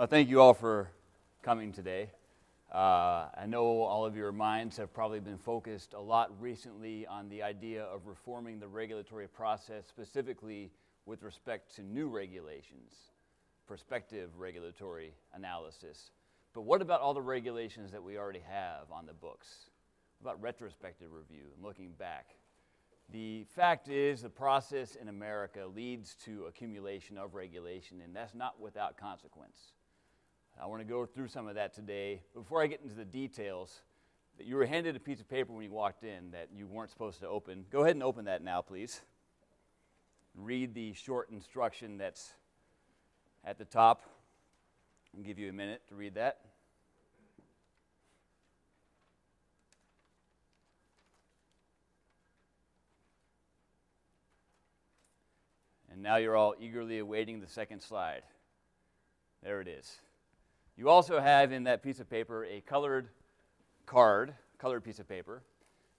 Uh, thank you all for coming today. Uh, I know all of your minds have probably been focused a lot recently on the idea of reforming the regulatory process, specifically with respect to new regulations, prospective regulatory analysis. But what about all the regulations that we already have on the books? What about retrospective review and looking back? The fact is, the process in America leads to accumulation of regulation, and that's not without consequence. I want to go through some of that today. Before I get into the details, you were handed a piece of paper when you walked in that you weren't supposed to open. Go ahead and open that now, please. Read the short instruction that's at the top. I'll give you a minute to read that. And now you're all eagerly awaiting the second slide. There it is. You also have in that piece of paper a colored card, colored piece of paper.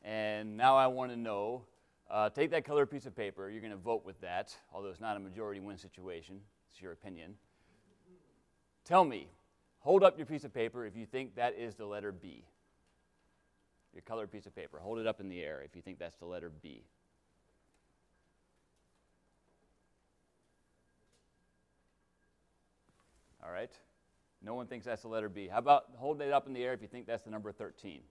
And now I want to know uh, take that colored piece of paper. You're going to vote with that, although it's not a majority win situation. It's your opinion. Tell me, hold up your piece of paper if you think that is the letter B. Your colored piece of paper. Hold it up in the air if you think that's the letter B. All right? No one thinks that's the letter B. How about holding it up in the air if you think that's the number 13?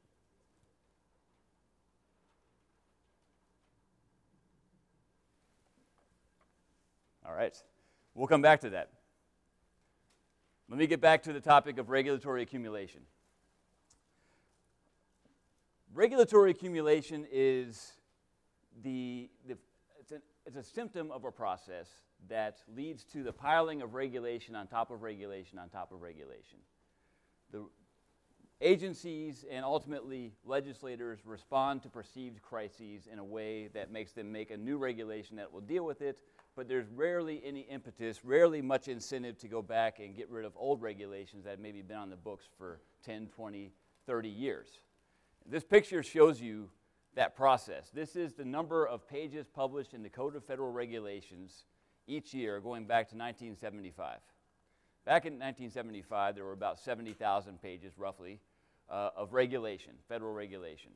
All right. We'll come back to that. Let me get back to the topic of regulatory accumulation. Regulatory accumulation is the, the it's, an, it's a symptom of a process that leads to the piling of regulation on top of regulation on top of regulation. The agencies and ultimately legislators respond to perceived crises in a way that makes them make a new regulation that will deal with it, but there's rarely any impetus, rarely much incentive to go back and get rid of old regulations that maybe been on the books for 10, 20, 30 years. This picture shows you that process. This is the number of pages published in the Code of Federal Regulations each year going back to 1975. Back in 1975, there were about 70,000 pages, roughly, uh, of regulation, federal regulation.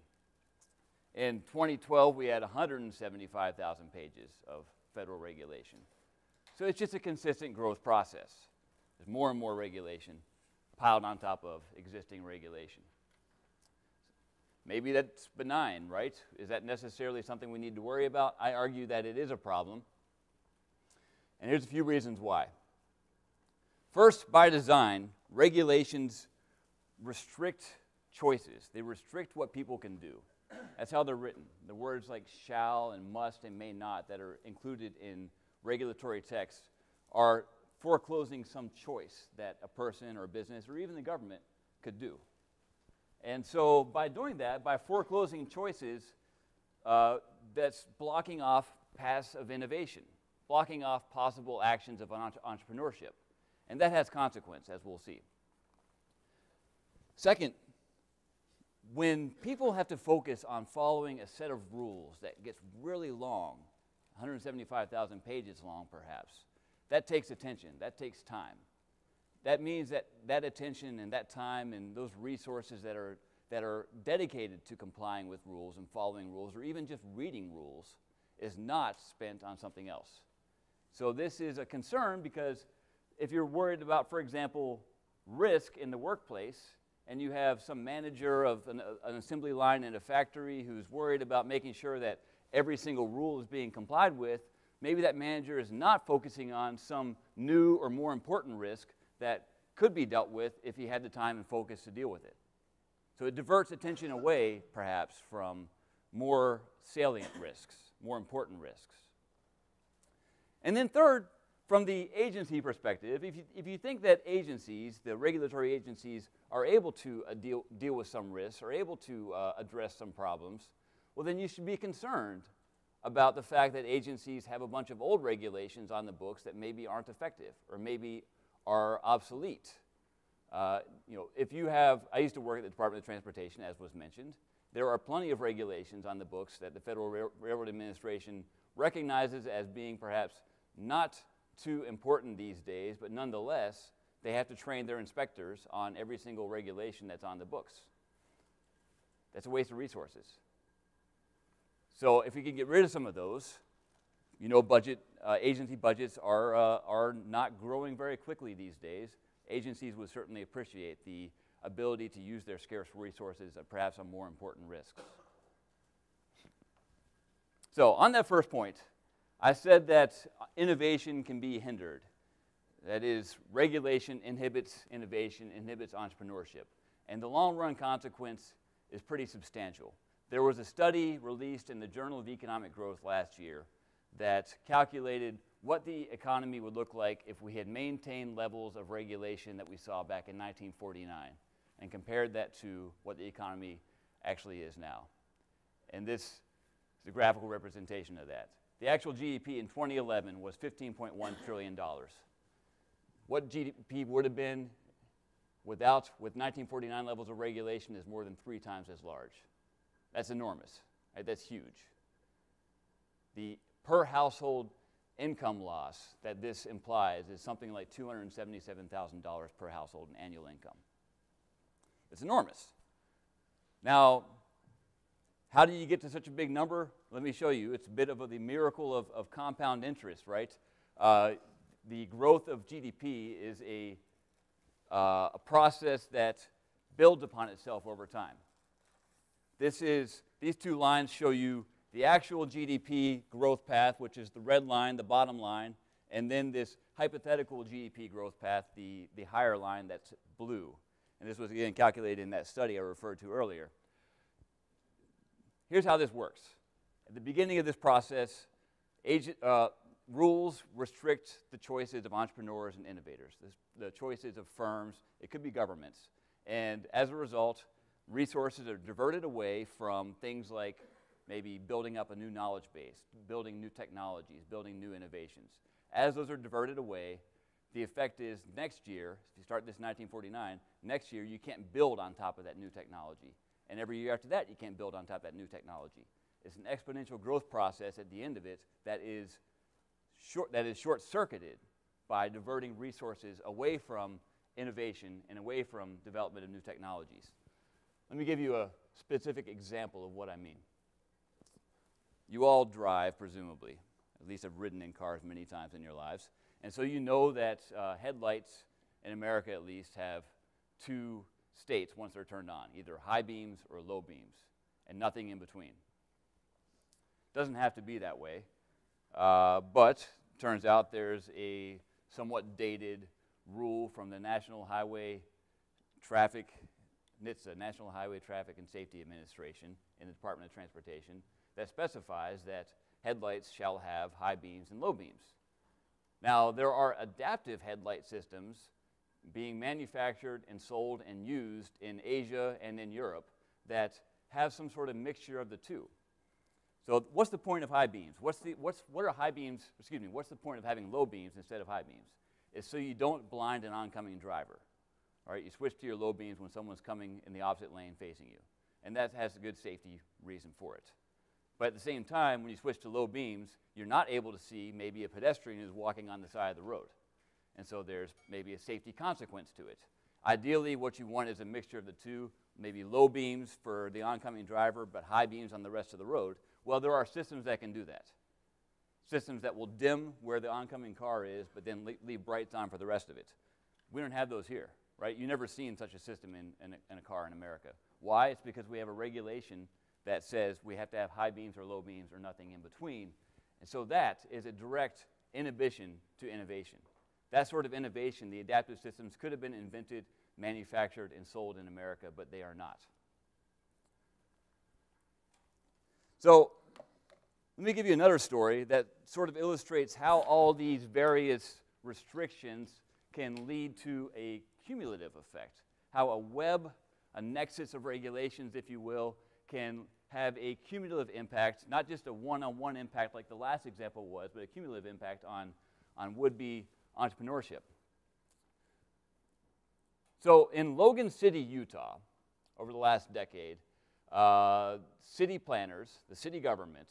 In 2012, we had 175,000 pages of federal regulation. So it's just a consistent growth process. There's more and more regulation piled on top of existing regulation. Maybe that's benign, right? Is that necessarily something we need to worry about? I argue that it is a problem. And here's a few reasons why. First, by design, regulations restrict choices, they restrict what people can do. That's how they're written. The words like shall and must and may not that are included in regulatory text are foreclosing some choice that a person or a business or even the government could do. And so, by doing that, by foreclosing choices, uh, that's blocking off paths of innovation, blocking off possible actions of entrepreneurship. And that has consequence, as we'll see. Second, when people have to focus on following a set of rules that gets really long, 175,000 pages long perhaps, that takes attention, that takes time. That means that that attention and that time and those resources that are, that are dedicated to complying with rules and following rules or even just reading rules is not spent on something else. So this is a concern because if you're worried about, for example, risk in the workplace, and you have some manager of an, uh, an, assembly line in a factory who's worried about making sure that every single rule is being complied with, maybe that manager is not focusing on some new or more important risk that could be dealt with if he had the time and focus to deal with it. So it diverts attention away, perhaps, from more salient risks, more important risks. And then, third, from the agency perspective, if you, if you think that agencies, the regulatory agencies, are able to uh, deal, deal with some risks, are able to uh, address some problems, well, then you should be concerned about the fact that agencies have a bunch of old regulations on the books that maybe aren't effective or maybe are obsolete. Uh, you know, if you have, I used to work at the Department of Transportation, as was mentioned. There are plenty of regulations on the books that the Federal Railroad Administration recognizes as being perhaps not too important these days, but nonetheless they have to train their inspectors on every single regulation that's on the books. That's a waste of resources. So if we can get rid of some of those, you know, budget uh, agency budgets are, uh, are not growing very quickly these days. Agencies would certainly appreciate the ability to use their scarce resources at perhaps on more important risks. So on that first point, I said that innovation can be hindered. That is, regulation inhibits innovation, inhibits entrepreneurship. And the long run consequence is pretty substantial. There was a study released in the Journal of Economic Growth last year that calculated what the economy would look like if we had maintained levels of regulation that we saw back in 1949 and compared that to what the economy actually is now. And this is a graphical representation of that. The actual GDP in 2011 was $15.1 trillion. What GDP would have been without, with 1949 levels of regulation is more than three times as large. That's enormous. Right? That's huge. The per household income loss that this implies is something like $277,000 per household in annual income. It's enormous. Now, how do you get to such a big number? Let me show you. It's a bit of the miracle of, of compound interest, right? Uh, the growth of GDP is a, uh, a process that builds upon itself over time. This is, these two lines show you the actual GDP growth path, which is the red line, the bottom line, and then this hypothetical GDP growth path, the, the higher line that's blue. And this was again calculated in that study I referred to earlier. Here's how this works. At the beginning of this process, agent, uh, rules restrict the choices of entrepreneurs and innovators, the, the choices of firms, it could be governments. And as a result, resources are diverted away from things like maybe building up a new knowledge base, building new technologies, building new innovations. As those are diverted away, the effect is next year, if you start this in 1949, next year you can't build on top of that new technology. And every year after that, you can't build on top of that new technology. It's an exponential growth process at the end of it that is short, that is short-circuited by diverting resources away from innovation and away from development of new technologies. Let me give you a specific example of what I mean. You all drive, presumably. At least have ridden in cars many times in your lives. And so you know that uh, headlights, in America at least, have two states once they're turned on either high beams or low beams, and nothing in between. Doesn't have to be that way. Uh, but turns out there's a somewhat dated rule from the National Highway Traffic, NHTSA, National Highway Traffic and Safety Administration in the Department of Transportation, that specifies that headlights shall have high beams and low beams. Now, there are adaptive headlight systems being manufactured and sold and used in Asia and in Europe that have some sort of mixture of the two. So what's the point of high beams? What's the, what's, what are high beams, excuse me, what's the point of having low beams instead of high beams? It's so you don't blind an oncoming driver. All right, you switch to your low beams when someone's coming in the opposite lane facing you. And that has a good safety reason for it. But at the same time, when you switch to low beams, you're not able to see maybe a pedestrian who's walking on the side of the road. And so there's maybe a safety consequence to it. Ideally, what you want is a mixture of the two, maybe low beams for the oncoming driver, but high beams on the rest of the road. Well, there are systems that can do that. Systems that will dim where the oncoming car is, but then leave brights on for the rest of it. We don't have those here, right? You've never seen such a system in, in, a, in a car in America. Why? It's because we have a regulation that says we have to have high beams or low beams or nothing in between. And so that is a direct inhibition to innovation. That sort of innovation, the adaptive systems, could have been invented, manufactured, and sold in America, but they are not. So let me give you another story that sort of illustrates how all these various restrictions can lead to a cumulative effect. How a web, a nexus of regulations, if you will, can have a cumulative impact, not just a one on one impact like the last example was, but a cumulative impact on, on would be entrepreneurship. So in Logan City, Utah, over the last decade, uh, city planners, the city government,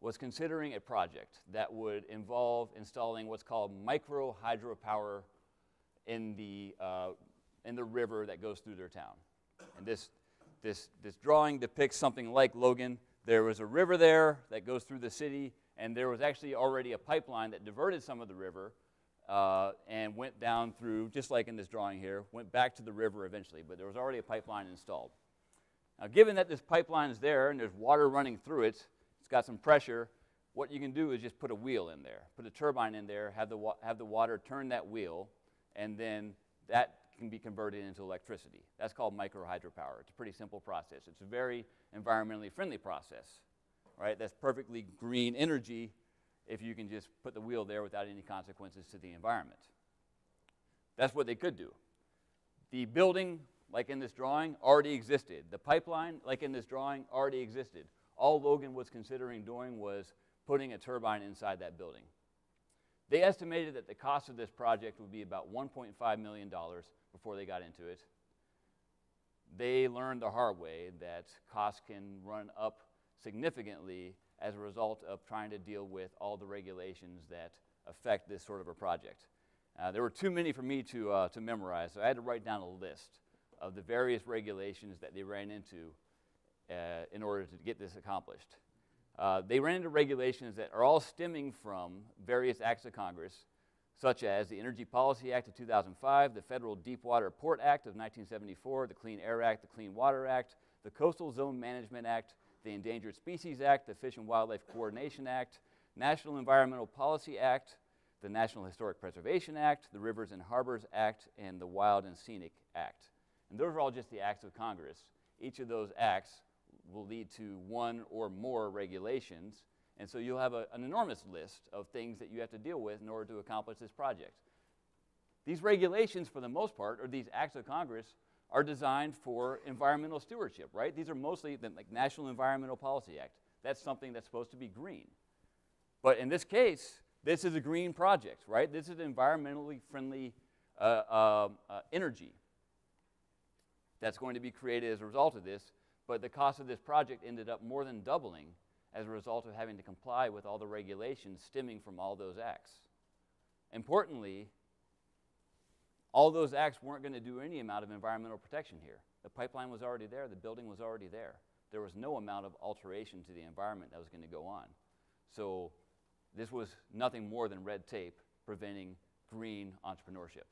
was considering a project that would involve installing what's called micro hydropower in the, uh, in the river that goes through their town. And this, this, this drawing depicts something like Logan. There was a river there that goes through the city, and there was actually already a pipeline that diverted some of the river uh, and went down through, just like in this drawing here, went back to the river eventually, but there was already a pipeline installed. Now, given that this pipeline is there and there's water running through it, it's got some pressure, what you can do is just put a wheel in there, put a turbine in there, have the, have the water turn that wheel, and then that can be converted into electricity. That's called micro microhydropower. It's a pretty simple process. It's a very environmentally friendly process, right? That's perfectly green energy if you can just put the wheel there without any consequences to the environment. That's what they could do. The building, like in this drawing, already existed. The pipeline, like in this drawing, already existed. All Logan was considering doing was putting a turbine inside that building. They estimated that the cost of this project would be about $1.5 million before they got into it. They learned the hard way that costs can run up significantly as a result of trying to deal with all the regulations that affect this sort of a project. Uh, there were too many for me to, uh, to memorize, so I had to write down a list of the various regulations that they ran into uh, in order to get this accomplished. Uh, they ran into regulations that are all stemming from various acts of Congress, such as the Energy Policy Act of 2005, the Federal Deepwater Port Act of 1974, the Clean Air Act, the Clean Water Act, the Coastal Zone Management Act, the Endangered Species Act, the Fish and Wildlife Coordination Act, National Environmental Policy Act, the National Historic Preservation Act, the Rivers and Harbors Act, and the Wild and Scenic Act. And those are all just the acts of Congress. Each of those acts will lead to one or more regulations, and so you'll have a, an enormous list of things that you have to deal with in order to accomplish this project. These regulations, for the most part, or these acts of Congress, are designed for environmental stewardship, right? These are mostly the like, National Environmental Policy Act. That's something that's supposed to be green. But in this case, this is a green project, right? This is environmentally friendly uh, uh, uh, energy that's going to be created as a result of this. But the cost of this project ended up more than doubling as a result of having to comply with all the regulations stemming from all those acts. Importantly, all those acts weren't going to do any amount of environmental protection here. The pipeline was already there, the building was already there. There was no amount of alteration to the environment that was going to go on. So this was nothing more than red tape preventing green entrepreneurship.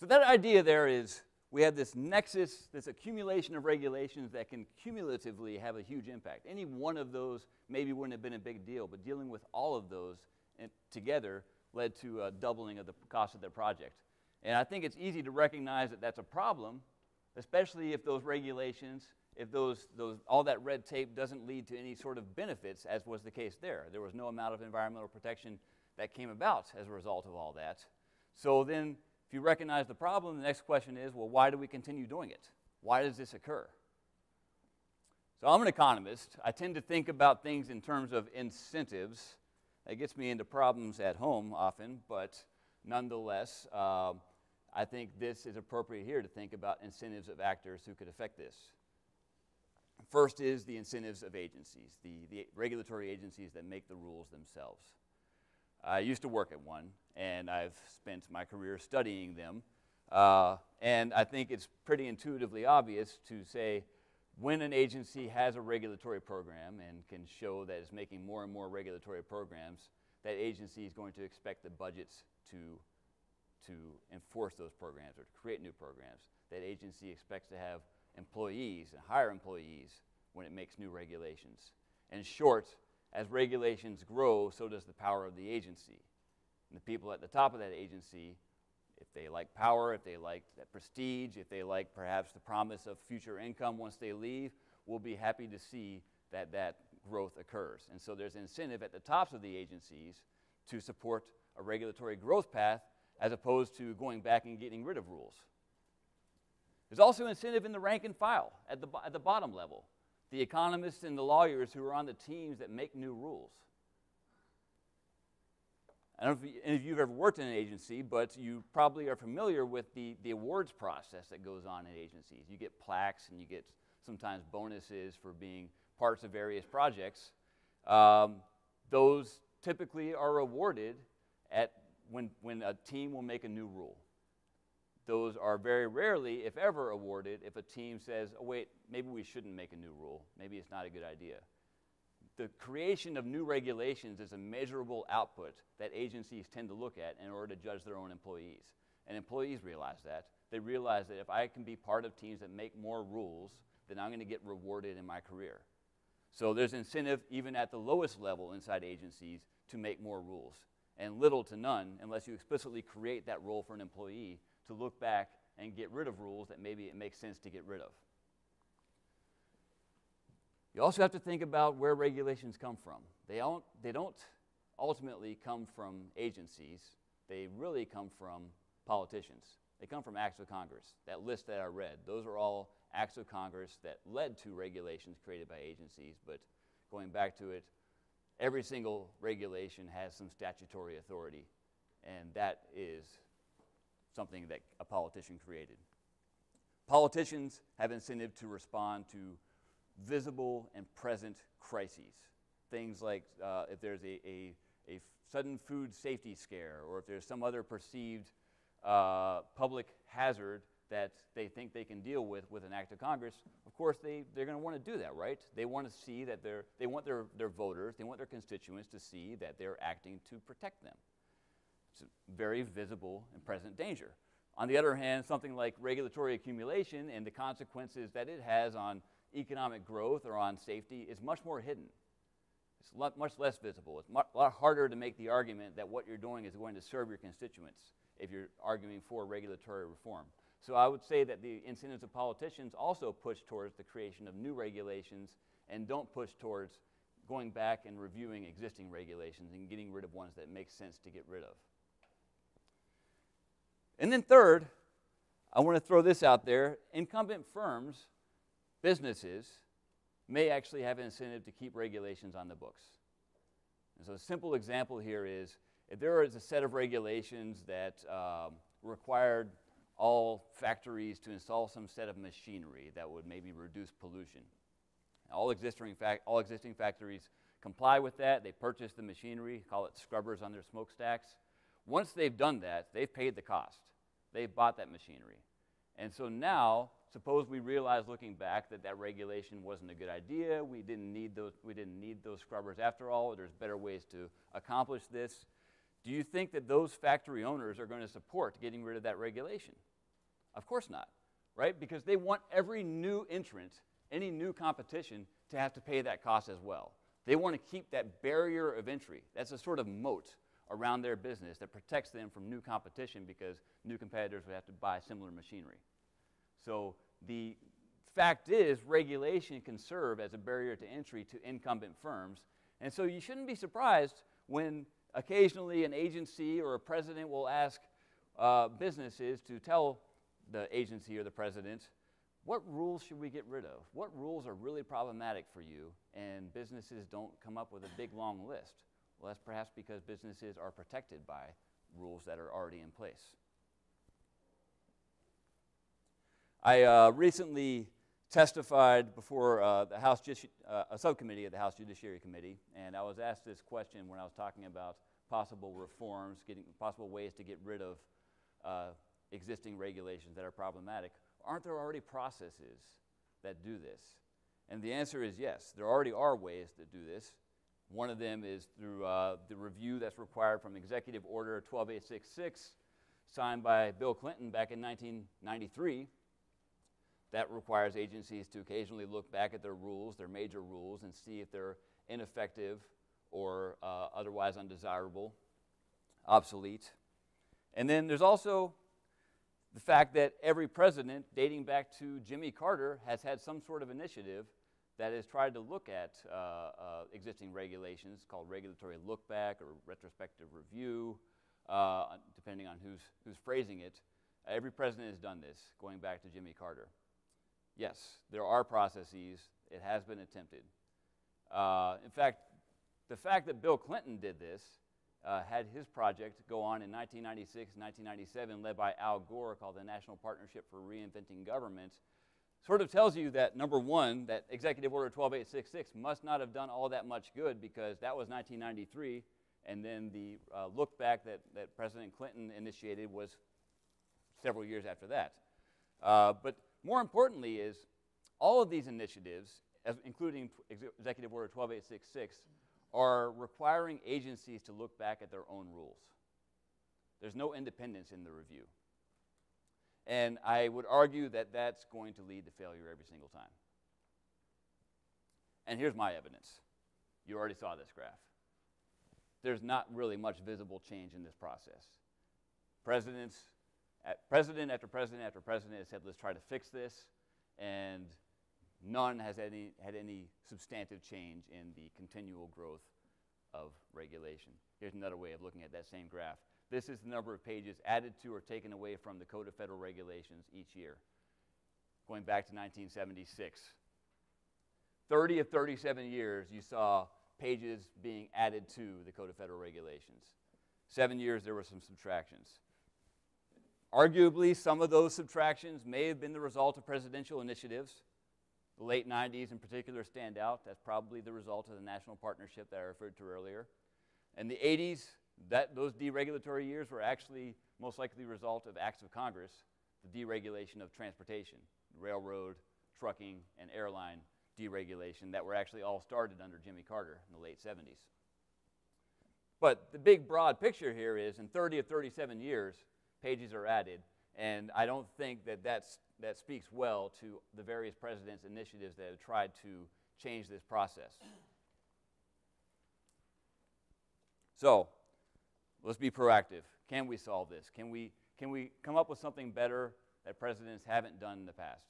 So that idea there is we have this nexus, this accumulation of regulations that can cumulatively have a huge impact. Any one of those maybe wouldn't have been a big deal, but dealing with all of those together led to a doubling of the cost of the project. And I think it's easy to recognize that that's a problem, especially if those regulations, if those, those, all that red tape doesn't lead to any sort of benefits, as was the case there. There was no amount of environmental protection that came about as a result of all that. So then, if you recognize the problem, the next question is well, why do we continue doing it? Why does this occur? So I'm an economist. I tend to think about things in terms of incentives it gets me into problems at home often, but nonetheless, uh, I think this is appropriate here to think about incentives of actors who could affect this. First is the incentives of agencies, the, the regulatory agencies that make the rules themselves. I used to work at one, and I've spent my career studying them. Uh, and I think it's pretty intuitively obvious to say when an agency has a regulatory program and can show that it's making more and more regulatory programs, that agency is going to expect the budgets to, to enforce those programs or to create new programs. That agency expects to have employees and hire employees when it makes new regulations. In short, as regulations grow, so does the power of the agency. And the people at the top of that agency if they like power, if they like that prestige, if they like perhaps the promise of future income once they leave, we'll be happy to see that that growth occurs. And so there's incentive at the tops of the agencies to support a regulatory growth path as opposed to going back and getting rid of rules. There's also incentive in the rank and file at the, at the bottom level, the economists and the lawyers who are on the teams that make new rules. I don't know if any of you have ever worked in an agency, but you probably are familiar with the, the awards process that goes on in agencies. You get plaques and you get sometimes bonuses for being parts of various projects. Um, those typically are rewarded at when, when a team will make a new rule. Those are very rarely, if ever, awarded if a team says, oh, wait, maybe we shouldn't make a new rule. Maybe it's not a good idea. The creation of new regulations is a measurable output that agencies tend to look at in order to judge their own employees. And employees realize that. They realize that if I can be part of teams that make more rules, then I'm going to get rewarded in my career. So there's incentive, even at the lowest level inside agencies, to make more rules, and little to none unless you explicitly create that role for an employee to look back and get rid of rules that maybe it makes sense to get rid of. You also have to think about where regulations come from. They don't, they don't ultimately come from agencies, they really come from politicians. They come from acts of Congress. That list that I read, those are all acts of Congress that led to regulations created by agencies. But going back to it, every single regulation has some statutory authority, and that is something that a politician created. Politicians have incentive to respond to visible and present crises. Things like uh, if there's a, a, a, sudden food safety scare, or if there's some other perceived uh, public hazard that they think they can deal with with an act of Congress, of course they, they're going to want to do that, right? They want to see that they're, they want their, their voters, they want their constituents to see that they're acting to protect them. It's a very visible and present danger. On the other hand, something like regulatory accumulation and the consequences that it has on economic growth or on safety is much more hidden. It's much less visible. It's a lot harder to make the argument that what you're doing is going to serve your constituents if you're arguing for regulatory reform. So I would say that the incentives of politicians also push towards the creation of new regulations and don't push towards going back and reviewing existing regulations and getting rid of ones that make sense to get rid of. And then, third, I want to throw this out there incumbent firms, businesses, may actually have an incentive to keep regulations on the books. And so, a simple example here is if there is a set of regulations that um, required all factories to install some set of machinery that would maybe reduce pollution. All existing, all existing factories comply with that. They purchase the machinery, call it scrubbers on their smokestacks. Once they've done that, they've paid the cost. They've bought that machinery. And so now, suppose we realize looking back that that regulation wasn't a good idea. We didn't need those, we didn't need those scrubbers after all. There's better ways to accomplish this. Do you think that those factory owners are going to support getting rid of that regulation? Of course not, right? Because they want every new entrant, any new competition, to have to pay that cost as well. They want to keep that barrier of entry. That's a sort of moat around their business that protects them from new competition because new competitors would have to buy similar machinery. So the fact is, regulation can serve as a barrier to entry to incumbent firms. And so you shouldn't be surprised when occasionally an agency or a president will ask uh, businesses to tell the agency or the president what rules should we get rid of? What rules are really problematic for you? And businesses don't come up with a big long list. Well, that's perhaps because businesses are protected by rules that are already in place. I uh, recently testified before uh, the House uh, a subcommittee of the House Judiciary Committee, and I was asked this question when I was talking about possible reforms, getting possible ways to get rid of uh, existing regulations that are problematic. Aren't there already processes that do this? And the answer is yes. There already are ways that do this. One of them is through uh, the review that's required from Executive Order 12866, signed by Bill Clinton back in 1993. That requires agencies to occasionally look back at their rules, their major rules, and see if they're ineffective or uh, otherwise undesirable, obsolete. And then there's also the fact that every president, dating back to Jimmy Carter, has had some sort of initiative that has tried to look at uh, uh, existing regulations called regulatory look back or retrospective review, uh, depending on who's, who's phrasing it. Every president has done this, going back to Jimmy Carter. Yes, there are processes. It has been attempted. Uh, in fact, the fact that Bill Clinton did this, uh, had his project go on in 1996, 1997, led by Al Gore, called the National Partnership for Reinventing Government, sort of tells you that number one, that Executive Order 12866 must not have done all that much good because that was 1993 And then the uh, look back that, that President Clinton initiated was several years after that. Uh, but more importantly is all of these initiatives, including Executive Order 12866, are requiring agencies to look back at their own rules. There's no independence in the review. And I would argue that that's going to lead to failure every single time. And here's my evidence. You already saw this graph. There's not really much visible change in this process. Presidents, president after president after president has said, let's try to fix this, and none has any, had any substantive change in the continual growth of regulation. Here's another way of looking at that same graph. This is the number of pages added to or taken away from the Code of Federal Regulations each year, going back to 1976. 30 of 37 years, you saw pages being added to the Code of Federal Regulations. Seven years, there were some subtractions. Arguably, some of those subtractions may have been the result of presidential initiatives. The late 90s, in particular, stand out. That's probably the result of the national partnership that I referred to earlier. In the 80s, that, those deregulatory years were actually most likely the result of acts of Congress, the deregulation of transportation, railroad, trucking, and airline deregulation that were actually all started under Jimmy Carter in the late 70s. But the big broad picture here is in 30 of 37 years, pages are added, and I don't think that that's, that speaks well to the various presidents' initiatives that have tried to change this process. So, let's be proactive. Can we solve this? Can we, can we come up with something better that presidents haven't done in the past?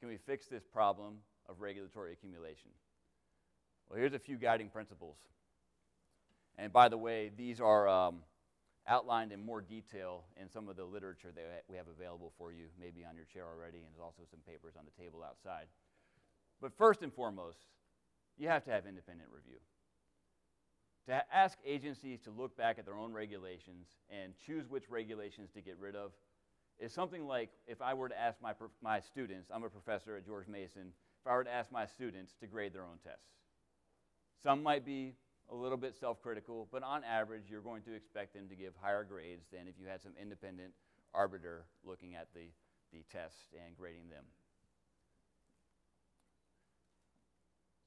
Can we fix this problem of regulatory accumulation? Well, here's a few guiding principles. And by the way, these are um, outlined in more detail in some of the literature that we have available for you, maybe on your chair already, and there's also some papers on the table outside. But first and foremost, you have to have independent review. To ask agencies to look back at their own regulations and choose which regulations to get rid of is something like if I were to ask my, my students, I'm a professor at George Mason, if I were to ask my students to grade their own tests. Some might be a little bit self critical, but on average, you're going to expect them to give higher grades than if you had some independent arbiter looking at the, the tests and grading them.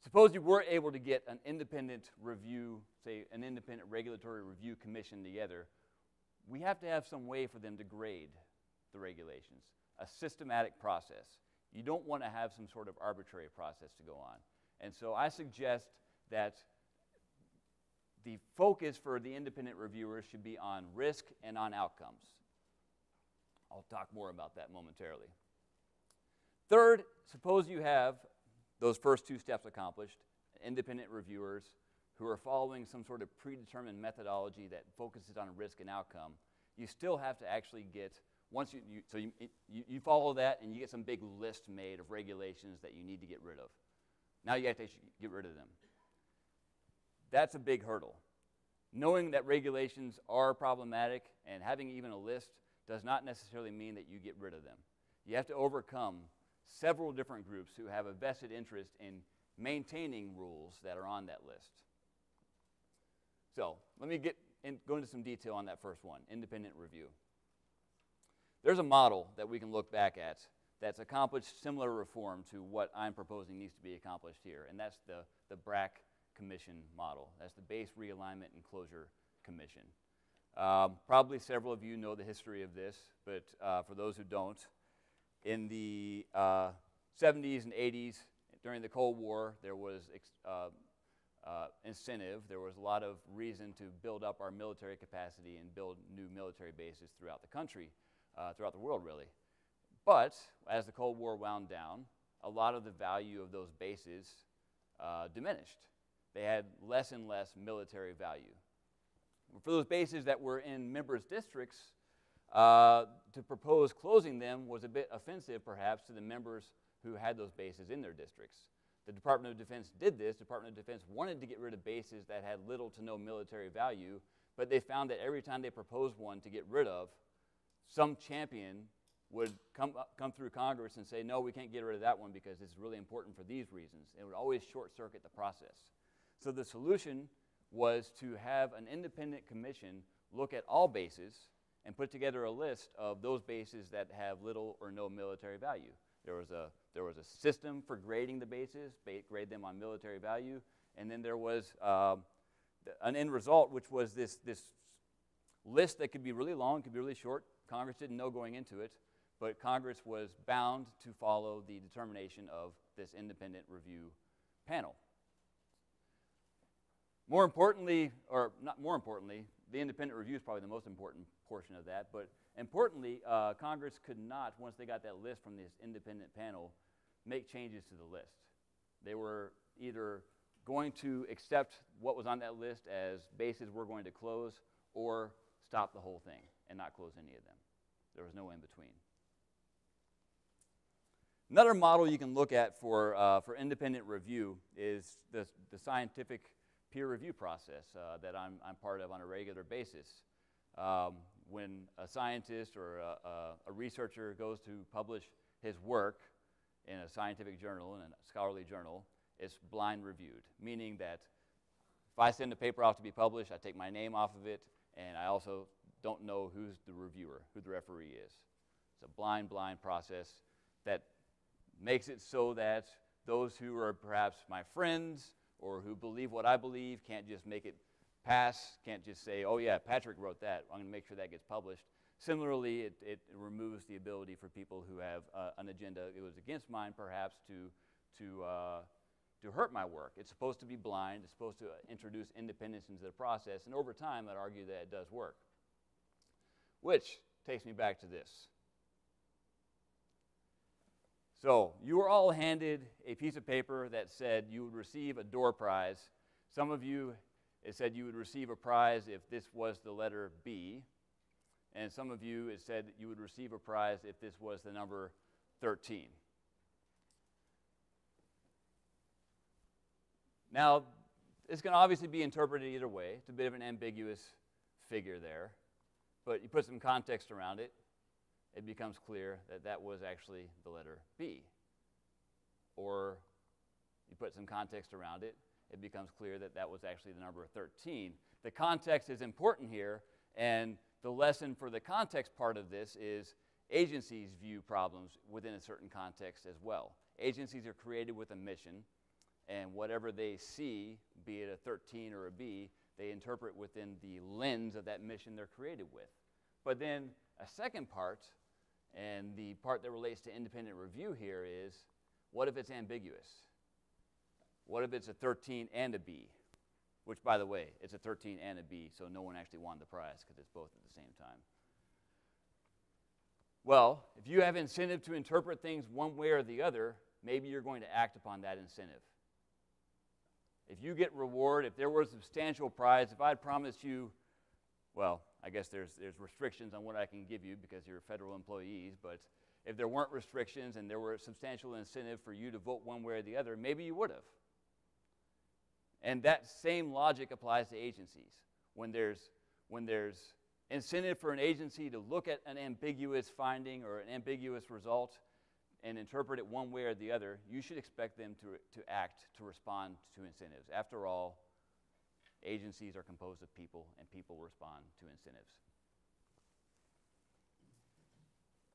Suppose you were able to get an independent review, say an independent regulatory review commission together, we have to have some way for them to grade the regulations, a systematic process. You don't want to have some sort of arbitrary process to go on. And so I suggest that the focus for the independent reviewers should be on risk and on outcomes. I'll talk more about that momentarily. Third, suppose you have those first two steps accomplished, independent reviewers who are following some sort of predetermined methodology that focuses on risk and outcome. You still have to actually get once you, you so you, you, you, follow that and you get some big list made of regulations that you need to get rid of. Now you have to get rid of them. That's a big hurdle. Knowing that regulations are problematic and having even a list does not necessarily mean that you get rid of them. You have to overcome several different groups who have a vested interest in maintaining rules that are on that list. So let me get in, go into some detail on that first one independent review. There's a model that we can look back at that's accomplished similar reform to what I'm proposing needs to be accomplished here, and that's the, the BRAC Commission model. That's the Base Realignment and Closure Commission. Um, probably several of you know the history of this, but uh, for those who don't, in the uh, 70s and 80s, during the Cold War, there was uh, uh, incentive, there was a lot of reason to build up our military capacity and build new military bases throughout the country uh, throughout the world, really. But as the Cold War wound down, a lot of the value of those bases uh, diminished. They had less and less military value. For those bases that were in members' districts, uh, to propose closing them was a bit offensive, perhaps, to the members who had those bases in their districts. The Department of Defense did this. Department of Defense wanted to get rid of bases that had little to no military value, but they found that every time they proposed one to get rid of, some champion would come, up, come through Congress and say, no, we can't get rid of that one because it's really important for these reasons. It would always short circuit the process. So the solution was to have an independent commission look at all bases and put together a list of those bases that have little or no military value. There was a, there was a system for grading the bases, grade them on military value, and then there was uh, an end result, which was this, this list that could be really long, could be really short. Congress didn't know going into it, but Congress was bound to follow the determination of this independent review panel. More importantly, or not more importantly, the independent review is probably the most important portion of that, but importantly, uh, Congress could not, once they got that list from this independent panel, make changes to the list. They were either going to accept what was on that list as bases we're going to close or stop the whole thing and not close any of them. There was no in between. Another model you can look at for, uh, for independent review is the, the scientific peer review process uh, that I'm, I'm part of on a regular basis. Um, when a scientist or a, a, researcher goes to publish his work in a scientific journal, in a scholarly journal, it's blind reviewed, meaning that if I send a paper off to be published, I take my name off of it, and I also don't know who's the reviewer, who the referee is. It's a blind, blind process that makes it so that those who are perhaps my friends or who believe what I believe can't just make it pass, can't just say, oh, yeah, Patrick wrote that. I'm going to make sure that gets published. Similarly, it, it removes the ability for people who have uh, an agenda it was against mine, perhaps, to, to, uh, to hurt my work. It's supposed to be blind, it's supposed to introduce independence into the process, and over time, I'd argue that it does work. Which takes me back to this. So, you were all handed a piece of paper that said you would receive a door prize. Some of you, it said you would receive a prize if this was the letter B. And some of you, it said you would receive a prize if this was the number 13. Now, this can obviously be interpreted either way. It's a bit of an ambiguous figure there. But you put some context around it it becomes clear that that was actually the letter B. Or you put some context around it, it becomes clear that that was actually the number 13. The context is important here, and the lesson for the context part of this is agencies view problems within a certain context as well. Agencies are created with a mission, and whatever they see, be it a 13 or a B, they interpret within the lens of that mission they're created with. But then a second part and the part that relates to independent review here is what if it's ambiguous? What if it's a 13 and a B? Which, by the way, it's a 13 and a B, so no one actually won the prize because it's both at the same time. Well, if you have incentive to interpret things one way or the other, maybe you're going to act upon that incentive. If you get reward, if there was a substantial prize, if I'd promised you, well, I guess there's, there's restrictions on what I can give you because you're federal employees, but if there weren't restrictions and there were substantial incentive for you to vote one way or the other, maybe you would have. And that same logic applies to agencies. When there's, when there's incentive for an agency to look at an ambiguous finding or an ambiguous result and interpret it one way or the other, you should expect them to, to act to respond to incentives. After all, Agencies are composed of people, and people respond to incentives.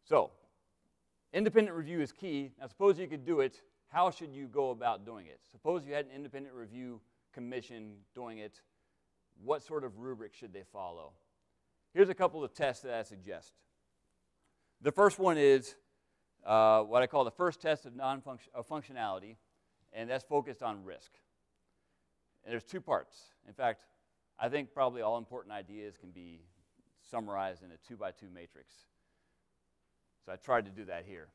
So, independent review is key. Now, suppose you could do it. How should you go about doing it? Suppose you had an independent review commission doing it. What sort of rubric should they follow? Here's a couple of tests that I suggest. The first one is uh, what I call the first test of, non-function, of functionality, and that's focused on risk. And there's two parts. In fact, I think probably all important ideas can be summarized in a two by two matrix. So I tried to do that here.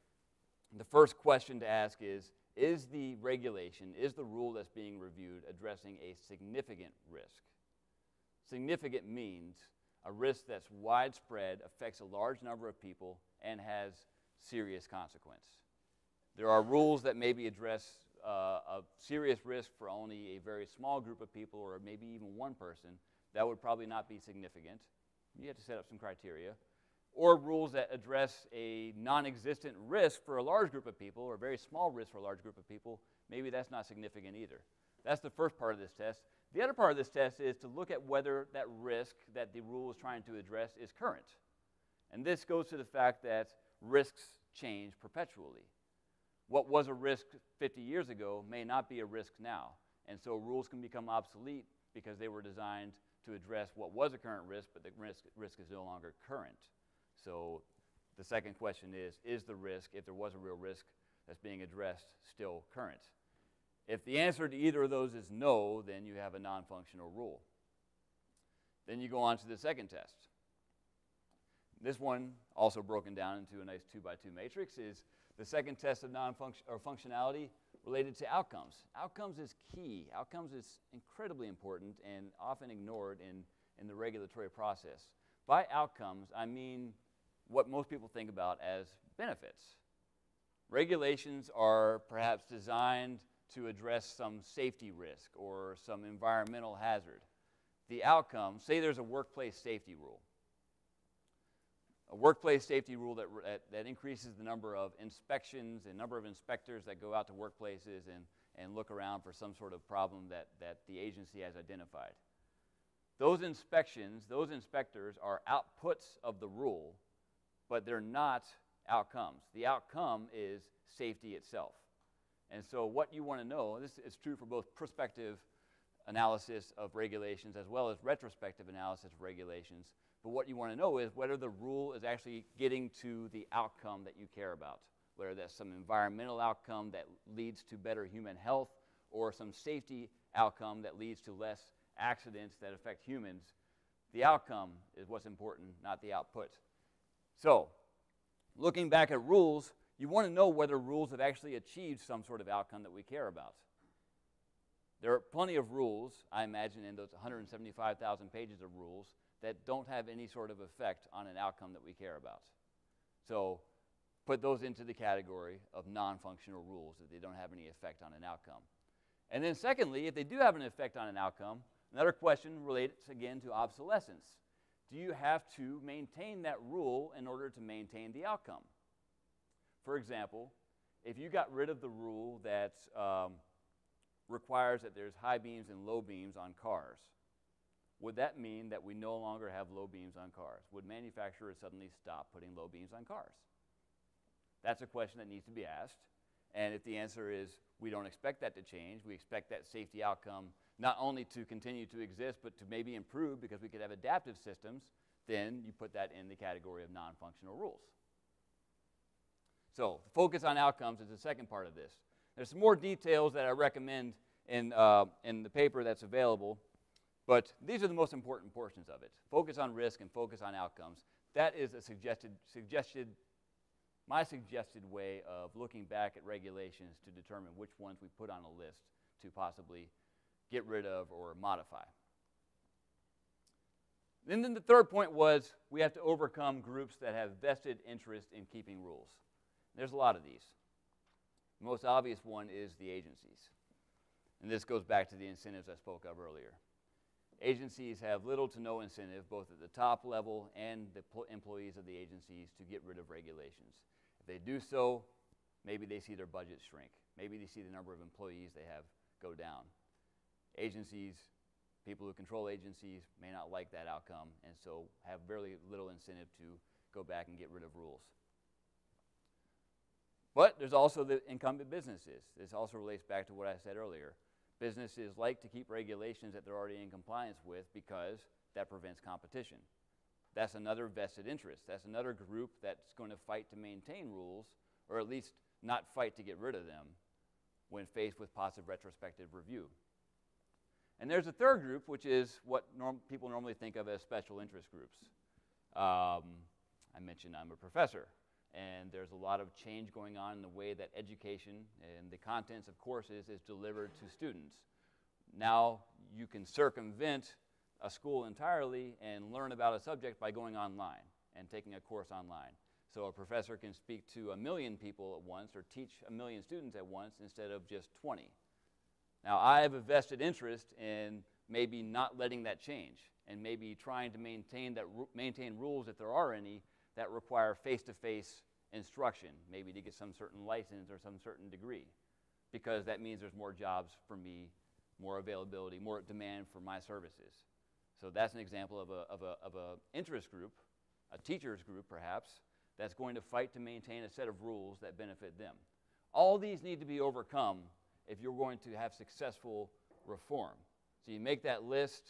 The first question to ask is Is the regulation, is the rule that's being reviewed addressing a significant risk? Significant means a risk that's widespread, affects a large number of people, and has serious consequence. There are rules that maybe address uh, a serious risk for only a very small group of people or maybe even one person, that would probably not be significant. You have to set up some criteria. Or rules that address a non existent risk for a large group of people or a very small risk for a large group of people, maybe that's not significant either. That's the first part of this test. The other part of this test is to look at whether that risk that the rule is trying to address is current. And this goes to the fact that risks change perpetually. What was a risk 50 years ago may not be a risk now. And so rules can become obsolete because they were designed to address what was a current risk, but the risk, risk is no longer current. So the second question is Is the risk, if there was a real risk that's being addressed, still current? If the answer to either of those is no, then you have a non functional rule. Then you go on to the second test. This one, also broken down into a nice two by two matrix, is the second test of non-function or functionality related to outcomes. Outcomes is key. Outcomes is incredibly important and often ignored in, in the regulatory process. By outcomes, I mean what most people think about as benefits. Regulations are perhaps designed to address some safety risk or some environmental hazard. The outcome, say there's a workplace safety rule. A workplace safety rule that, that, that, increases the number of inspections and number of inspectors that go out to workplaces and, and look around for some sort of problem that, that the agency has identified. Those inspections, those inspectors are outputs of the rule, but they're not outcomes. The outcome is safety itself. And so, what you want to know, this is true for both prospective analysis of regulations as well as retrospective analysis of regulations. But what you want to know is whether the rule is actually getting to the outcome that you care about, whether that's some environmental outcome that leads to better human health or some safety outcome that leads to less accidents that affect humans. The outcome is what's important, not the output. So, looking back at rules, you want to know whether rules have actually achieved some sort of outcome that we care about. There are plenty of rules, I imagine, in those 175,000 pages of rules that don't have any sort of effect on an outcome that we care about. So put those into the category of non functional rules that they don't have any effect on an outcome. And then, secondly, if they do have an effect on an outcome, another question relates again to obsolescence. Do you have to maintain that rule in order to maintain the outcome? For example, if you got rid of the rule that um, requires that there's high beams and low beams on cars, would that mean that we no longer have low beams on cars? Would manufacturers suddenly stop putting low beams on cars? That's a question that needs to be asked. And if the answer is we don't expect that to change, we expect that safety outcome not only to continue to exist, but to maybe improve because we could have adaptive systems, then you put that in the category of non functional rules. So, focus on outcomes is the second part of this. There's some more details that I recommend in, uh, in the paper that's available, but these are the most important portions of it. Focus on risk and focus on outcomes. That is a suggested, suggested, my suggested way of looking back at regulations to determine which ones we put on a list to possibly get rid of or modify. And then the third point was we have to overcome groups that have vested interest in keeping rules. There's a lot of these. The most obvious one is the agencies. And this goes back to the incentives I spoke of earlier. Agencies have little to no incentive, both at the top level and the employees of the agencies, to get rid of regulations. If they do so, maybe they see their budget shrink. Maybe they see the number of employees they have go down. Agencies, people who control agencies, may not like that outcome, and so have very little incentive to go back and get rid of rules. But there's also the incumbent businesses. This also relates back to what I said earlier. Businesses like to keep regulations that they're already in compliance with because that prevents competition. That's another vested interest. That's another group that's going to fight to maintain rules, or at least not fight to get rid of them when faced with positive retrospective review. And there's a third group, which is what norm- people normally think of as special interest groups. Um, I mentioned I'm a professor and there's a lot of change going on in the way that education and the contents of courses is delivered to students. Now you can circumvent a school entirely and learn about a subject by going online and taking a course online. So a professor can speak to a million people at once or teach a million students at once instead of just 20. Now I have a vested interest in maybe not letting that change and maybe trying to maintain that maintain rules if there are any that require face to face instruction, maybe to get some certain license or some certain degree, because that means there's more jobs for me more availability, more demand for my services. So that's an example of a, of a, of a interest group, a teachers group perhaps, that's going to fight to maintain a set of rules that benefit them. All these need to be overcome if you're going to have successful reform. So you make that list,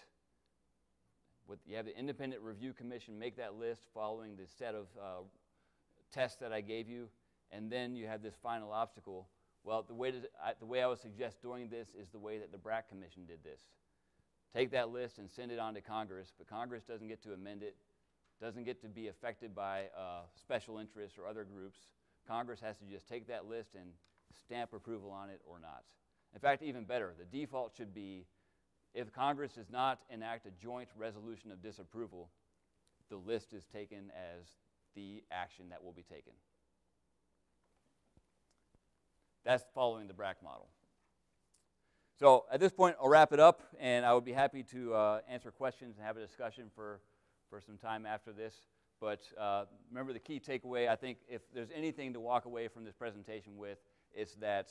with, you have the independent review commission make that list following the set of uh, tests that I gave you, and then you have this final obstacle. Well, the way, to, I, the way I would suggest doing this is the way that the BRAC Commission did this. Take that list and send it on to Congress, but Congress doesn't get to amend it, doesn't get to be affected by uh, special interests or other groups. Congress has to just take that list and stamp approval on it or not. In fact, even better, the default should be if Congress does not enact a joint resolution of disapproval, the list is taken as the action that will be taken. That's following the BRAC model. So at this point, I'll wrap it up, and I would be happy to uh, answer questions and have a discussion for, for some time after this. But uh, remember the key takeaway, I think if there's anything to walk away from this presentation with, it's that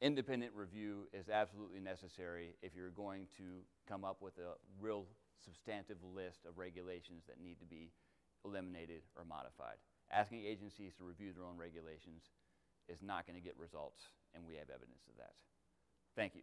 independent review is absolutely necessary if you're going to come up with a real substantive list of regulations that need to be eliminated or modified. Asking agencies to review their own regulations is not going to get results, and we have evidence of that. Thank you.